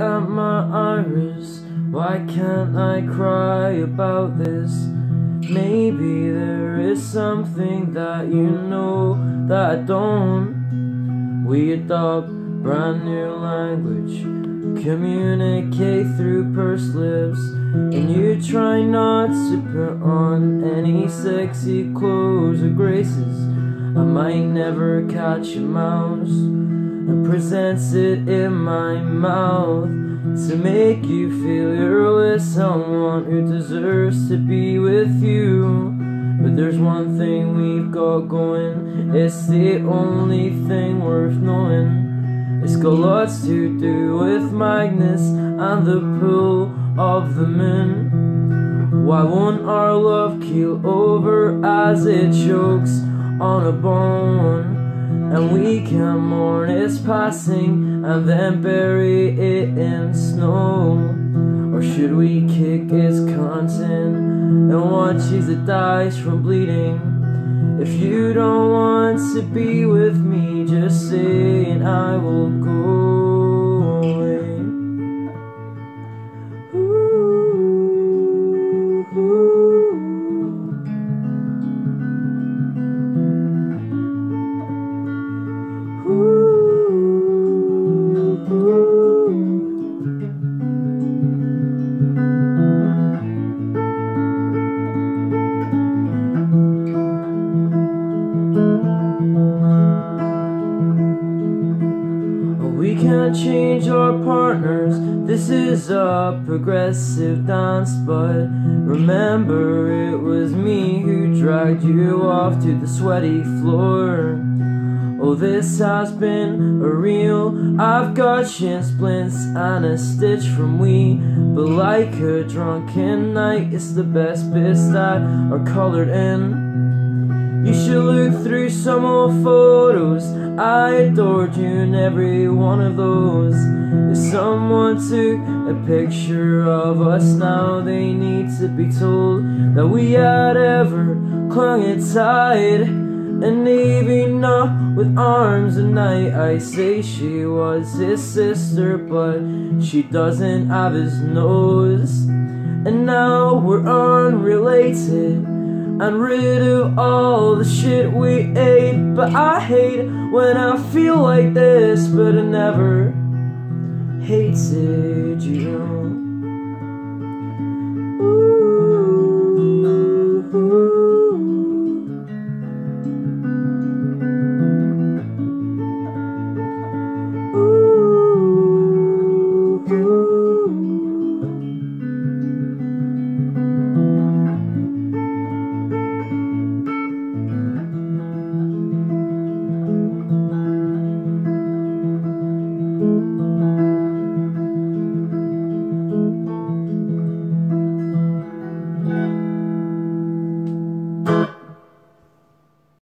at my iris. Why can't I cry about this? Maybe there is something that you know that I don't. We adopt brand new language, communicate through pursed lips, and you try not to put on any sexy clothes or graces. I might never catch a mouse and presents it in my mouth to make you feel you're with someone who deserves to be with you. But there's one thing we've got going, it's the only thing worth knowing. It's got lots to do with Magnus and the pull of the moon. Why won't our love keel over as it chokes on a bone? And we can mourn its passing and then bury it in snow. Or should we kick its content and watch as it dies from bleeding? If you don't want to be with me, just say and I will We can't change our partners. This is a progressive dance, but remember it was me who dragged you off to the sweaty floor. Oh, this has been a real. I've got shin splints and a stitch from we. But like a drunken night, it's the best bits that are colored in. You should look through some old photos. I adored you in every one of those. If someone took a picture of us now, they need to be told that we had ever clung it tight. And even not with arms at night I say she was his sister But she doesn't have his nose And now we're unrelated And rid of all the shit we ate. But I hate when I feel like this But I never hated you